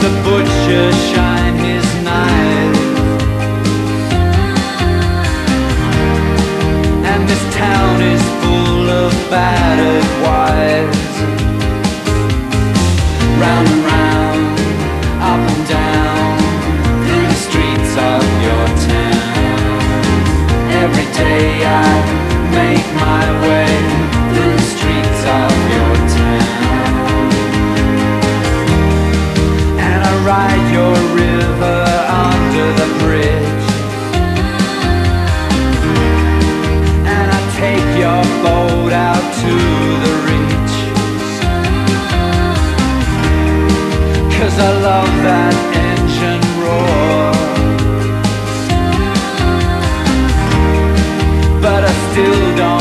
the butcher shine his knife. And this town is full of battered wives. Round and round, up and down Through the streets of your town. Every day I make my Cause I love that engine roar. But I still don't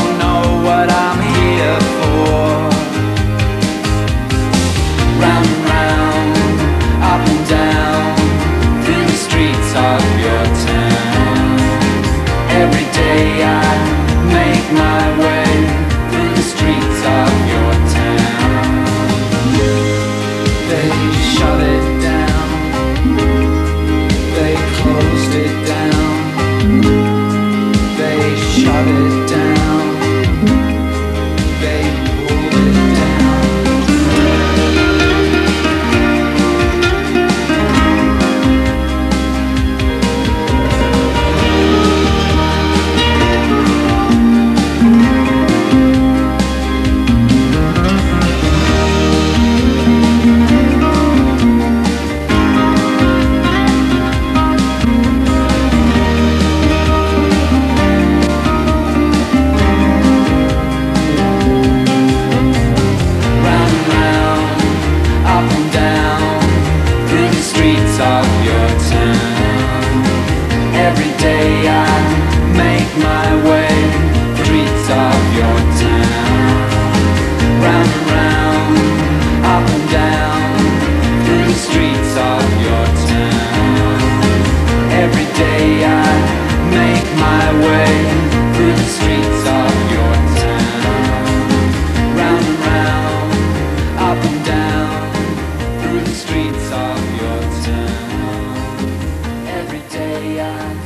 started time. The streets of your town. Every day I